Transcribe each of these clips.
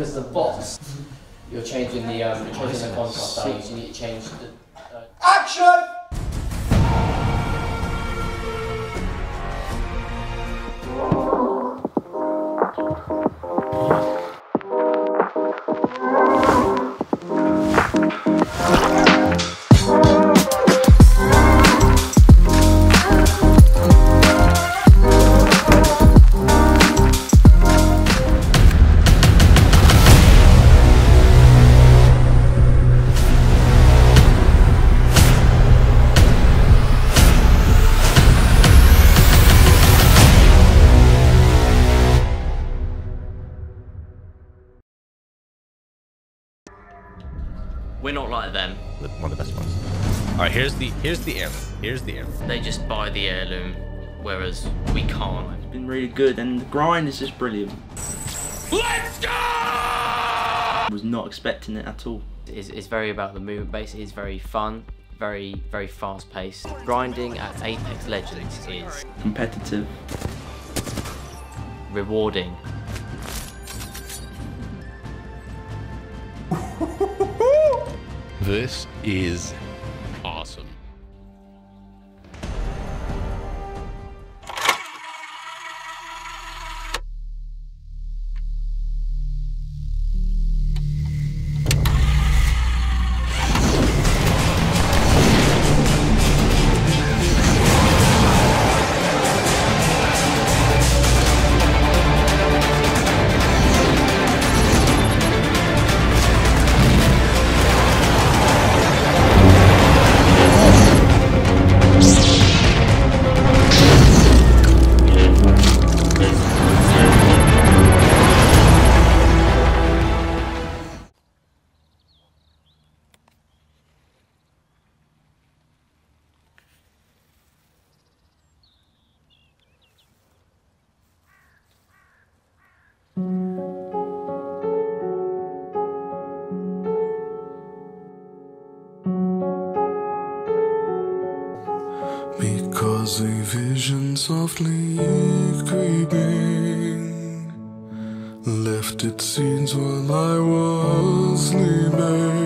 because the boss. You're changing the um, you're changing the contrast values. You need to change the. Uh, Action! We're not like them. One of the best ones. All right, here's the here's the heirloom. Here's the heirloom. They just buy the heirloom, whereas we can't. It's been really good, and the grind is just brilliant. Let's go! I was not expecting it at all. It's, it's very about the movement base. It's very fun, very very fast paced. Grinding at Apex Legends is Competitive. rewarding. This is Because a vision softly creeping. Left its seeds while I was sleeping,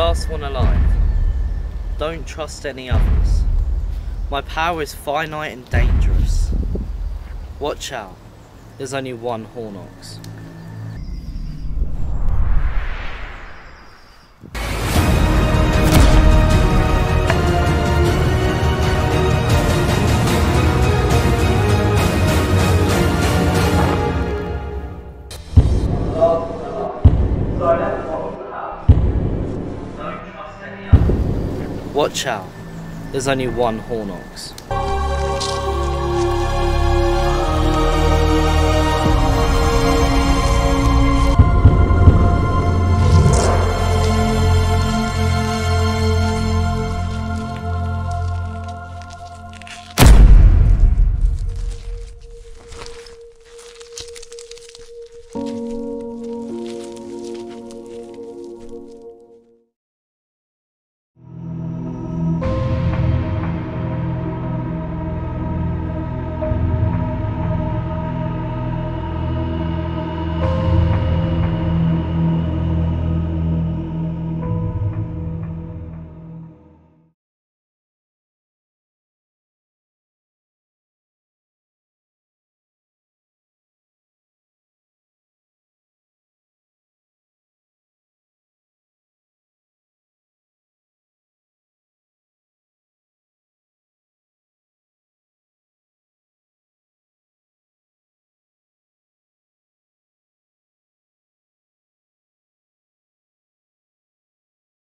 last one alive. Don't trust any others. My power is finite and dangerous. Watch out. There's only one Honyox. Watch out, there's only one Honyox.